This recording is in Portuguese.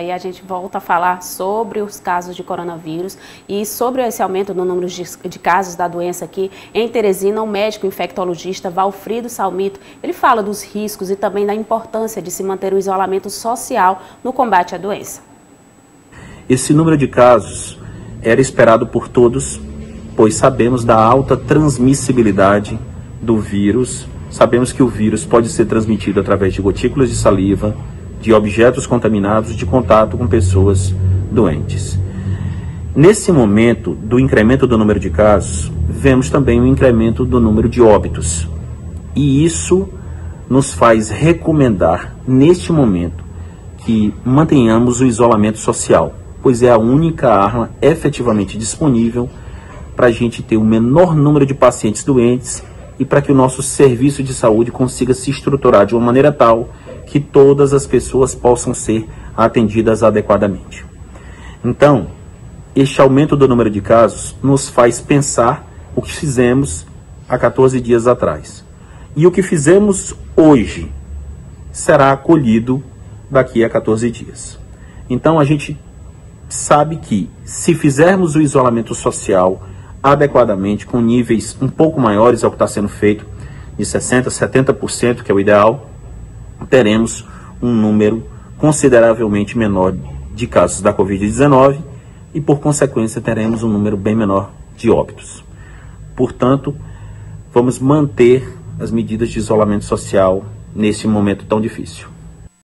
Aí a gente volta a falar sobre os casos de coronavírus e sobre esse aumento no número de, de, casos da doença aqui em Teresina, o médico infectologista Valfrido Salmito, ele fala dos riscos e também da importância de se manter o isolamento social no combate à doença. Esse número de casos era esperado por todos, pois sabemos da alta transmissibilidade do vírus, sabemos que o vírus pode ser transmitido através de gotículas de saliva, de objetos contaminados de contato com pessoas doentes. Nesse momento do incremento do número de casos, vemos também o incremento do número de óbitos. E isso nos faz recomendar, neste momento, que mantenhamos o isolamento social, pois é a única arma efetivamente disponível para a gente ter o menor número de pacientes doentes e para que o nosso serviço de saúde consiga se estruturar de uma maneira tal que todas as pessoas possam ser atendidas adequadamente. Então, este aumento do número de casos nos faz pensar o que fizemos há 14 dias atrás. E o que fizemos hoje será acolhido daqui a 14 dias. Então a gente sabe que se fizermos o isolamento social adequadamente, com níveis um pouco maiores ao que está sendo feito, de 60%, 70%, que é o ideal, teremos um número consideravelmente menor de casos da Covid-19 e, por consequência, teremos um número bem menor de óbitos. Portanto, vamos manter as medidas de isolamento social nesse momento tão difícil.